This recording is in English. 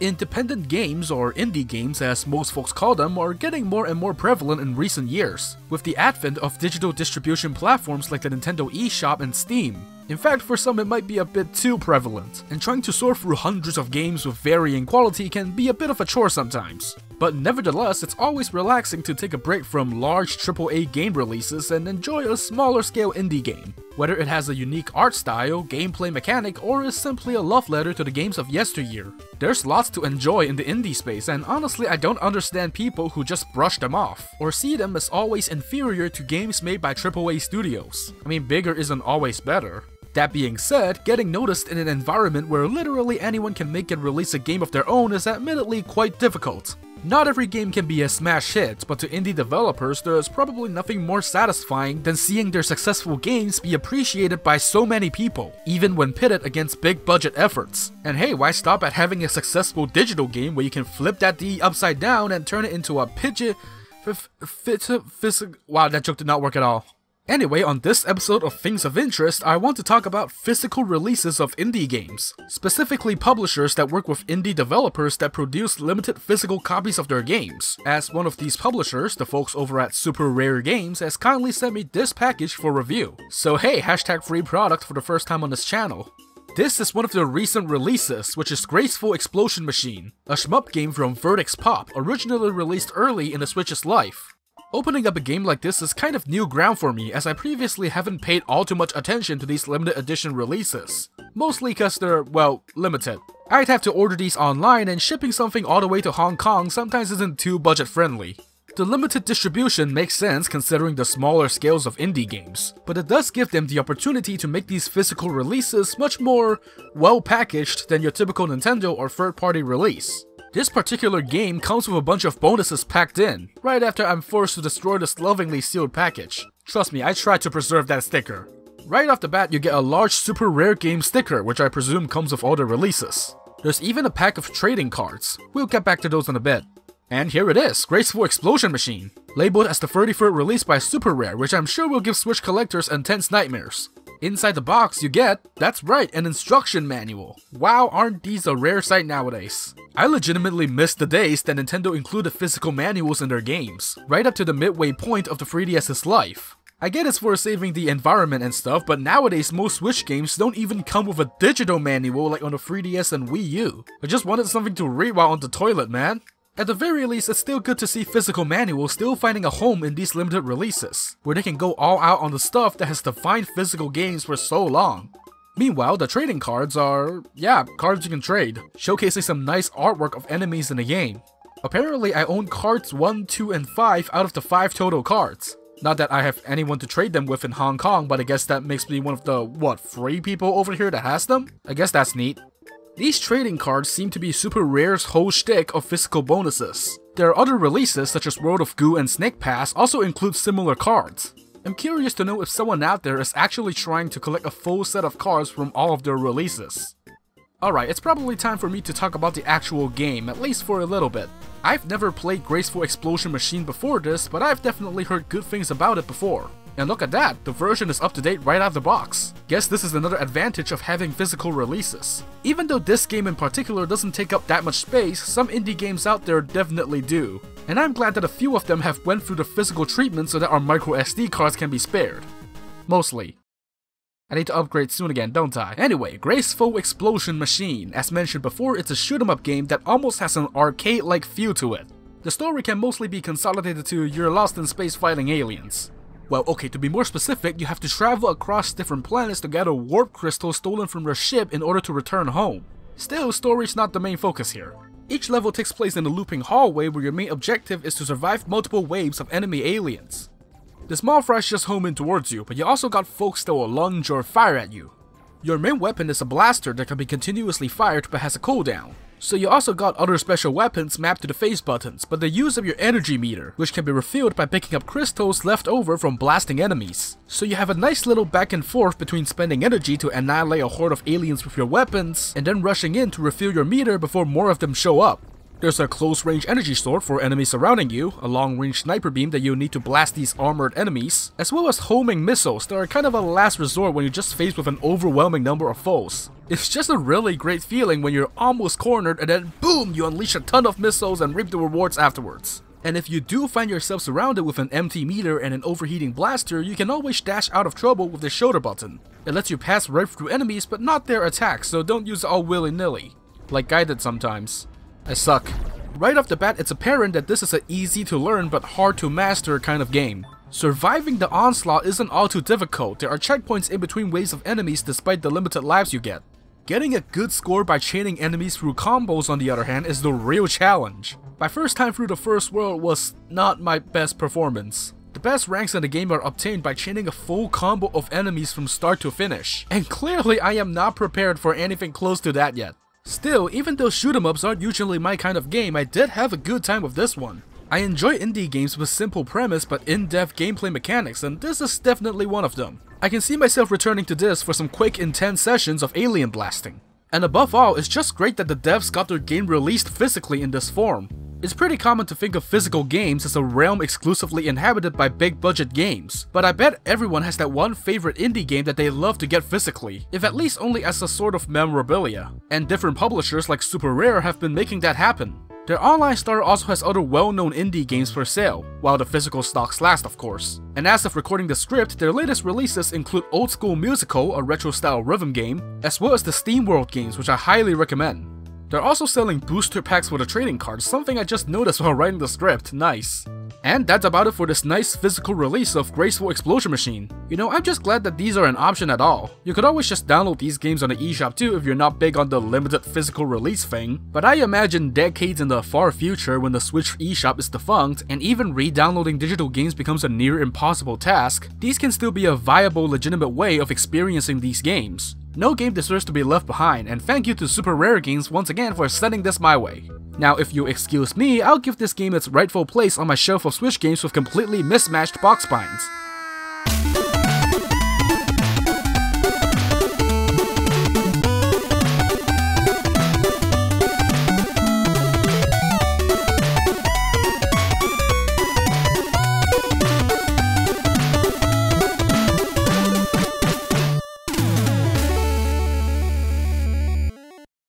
Independent games, or indie games as most folks call them, are getting more and more prevalent in recent years, with the advent of digital distribution platforms like the Nintendo eShop and Steam. In fact, for some it might be a bit too prevalent, and trying to sort through hundreds of games with varying quality can be a bit of a chore sometimes. But nevertheless, it's always relaxing to take a break from large AAA game releases and enjoy a smaller scale indie game. Whether it has a unique art style, gameplay mechanic, or is simply a love letter to the games of yesteryear. There's lots to enjoy in the indie space, and honestly I don't understand people who just brush them off, or see them as always inferior to games made by AAA studios. I mean, bigger isn't always better. That being said, getting noticed in an environment where literally anyone can make and release a game of their own is admittedly quite difficult. Not every game can be a smash hit, but to indie developers there's probably nothing more satisfying than seeing their successful games be appreciated by so many people, even when pitted against big budget efforts. And hey, why stop at having a successful digital game where you can flip that D upside down and turn it into a pidget... Wow, that joke did not work at all. Anyway, on this episode of Things of Interest, I want to talk about physical releases of indie games, specifically publishers that work with indie developers that produce limited physical copies of their games. As one of these publishers, the folks over at Super Rare Games has kindly sent me this package for review. So hey, hashtag free product for the first time on this channel. This is one of their recent releases, which is Graceful Explosion Machine, a shmup game from Vertex Pop, originally released early in the Switch's life. Opening up a game like this is kind of new ground for me as I previously haven't paid all too much attention to these limited edition releases. Mostly cause they're, well, limited. I'd have to order these online and shipping something all the way to Hong Kong sometimes isn't too budget friendly. The limited distribution makes sense considering the smaller scales of indie games, but it does give them the opportunity to make these physical releases much more well packaged than your typical Nintendo or third party release. This particular game comes with a bunch of bonuses packed in, right after I'm forced to destroy this lovingly sealed package. Trust me, I tried to preserve that sticker. Right off the bat, you get a large super rare game sticker, which I presume comes with all the releases. There's even a pack of trading cards. We'll get back to those in a bit. And here it is, Graceful Explosion Machine, labeled as the 33rd release by Super Rare, which I'm sure will give Switch collectors intense nightmares. Inside the box, you get, that's right, an instruction manual. Wow, aren't these a rare sight nowadays? I legitimately missed the days that Nintendo included physical manuals in their games, right up to the midway point of the 3DS's life. I get it's for saving the environment and stuff, but nowadays most Switch games don't even come with a digital manual like on the 3DS and Wii U. I just wanted something to read while on the toilet, man. At the very least, it's still good to see physical manuals still finding a home in these limited releases, where they can go all out on the stuff that has defined physical games for so long. Meanwhile, the trading cards are, yeah, cards you can trade, showcasing some nice artwork of enemies in the game. Apparently, I own cards 1, 2, and 5 out of the 5 total cards. Not that I have anyone to trade them with in Hong Kong, but I guess that makes me one of the, what, three people over here that has them? I guess that's neat. These trading cards seem to be Super Rare's whole shtick of physical bonuses. Their other releases, such as World of Goo and Snake Pass, also include similar cards. I'm curious to know if someone out there is actually trying to collect a full set of cards from all of their releases. Alright, it's probably time for me to talk about the actual game, at least for a little bit. I've never played Graceful Explosion Machine before this, but I've definitely heard good things about it before. And look at that, the version is up to date right out of the box. Guess this is another advantage of having physical releases. Even though this game in particular doesn't take up that much space, some indie games out there definitely do. And I'm glad that a few of them have went through the physical treatment so that our micro SD cards can be spared. Mostly. I need to upgrade soon again, don't I? Anyway, Graceful Explosion Machine. As mentioned before, it's a shoot 'em up game that almost has an arcade-like feel to it. The story can mostly be consolidated to you're lost in space fighting aliens. Well, okay, to be more specific, you have to travel across different planets to gather warp crystals stolen from your ship in order to return home. Still, story's not the main focus here. Each level takes place in a looping hallway where your main objective is to survive multiple waves of enemy aliens. The small fries just home in towards you, but you also got folks that will lunge or fire at you. Your main weapon is a blaster that can be continuously fired but has a cooldown. So you also got other special weapons mapped to the face buttons, but the use of your energy meter, which can be refilled by picking up crystals left over from blasting enemies. So you have a nice little back and forth between spending energy to annihilate a horde of aliens with your weapons, and then rushing in to refill your meter before more of them show up. There's a close range energy sword for enemies surrounding you, a long range sniper beam that you'll need to blast these armored enemies, as well as homing missiles that are kind of a last resort when you're just faced with an overwhelming number of foes. It's just a really great feeling when you're almost cornered and then boom, you unleash a ton of missiles and reap the rewards afterwards. And if you do find yourself surrounded with an empty meter and an overheating blaster, you can always dash out of trouble with the shoulder button. It lets you pass right through enemies but not their attacks, so don't use it all willy-nilly. Like I did sometimes. I suck. Right off the bat, it's apparent that this is an easy to learn but hard to master kind of game. Surviving the onslaught isn't all too difficult, there are checkpoints in between waves of enemies despite the limited lives you get. Getting a good score by chaining enemies through combos on the other hand is the real challenge. My first time through the first world was not my best performance. The best ranks in the game are obtained by chaining a full combo of enemies from start to finish, and clearly I am not prepared for anything close to that yet. Still, even though shoot 'em ups aren't usually my kind of game, I did have a good time with this one. I enjoy indie games with simple premise but in-depth gameplay mechanics, and this is definitely one of them. I can see myself returning to this for some quick intense sessions of alien blasting. And above all, it's just great that the devs got their game released physically in this form. It's pretty common to think of physical games as a realm exclusively inhabited by big budget games, but I bet everyone has that one favorite indie game that they love to get physically, if at least only as a sort of memorabilia. And different publishers like Super Rare have been making that happen. Their online store also has other well-known indie games for sale, while the physical stocks last of course. And as of recording the script, their latest releases include Old School Musical, a retro-style rhythm game, as well as the SteamWorld games which I highly recommend. They're also selling booster packs with a trading card, something I just noticed while writing the script, nice. And that's about it for this nice physical release of Graceful Explosion Machine. You know, I'm just glad that these are an option at all. You could always just download these games on the eShop too if you're not big on the limited physical release thing, but I imagine decades in the far future when the Switch eShop is defunct and even re-downloading digital games becomes a near impossible task, these can still be a viable legitimate way of experiencing these games. No game deserves to be left behind, and thank you to Super Rare Games once again for sending this my way. Now if you'll excuse me, I'll give this game its rightful place on my shelf of Switch games with completely mismatched box spines.